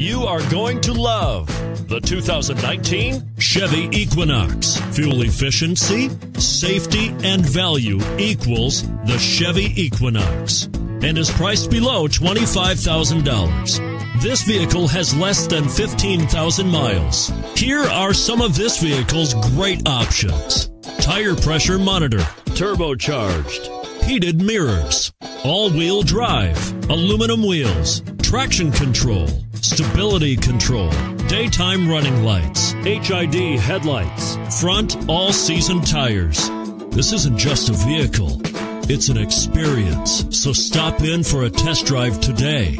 You are going to love the 2019 Chevy Equinox. Fuel efficiency, safety, and value equals the Chevy Equinox and is priced below $25,000. This vehicle has less than 15,000 miles. Here are some of this vehicle's great options. Tire pressure monitor, turbocharged, heated mirrors, all-wheel drive, aluminum wheels, traction control, stability control, daytime running lights, HID headlights, front all-season tires. This isn't just a vehicle. It's an experience, so stop in for a test drive today.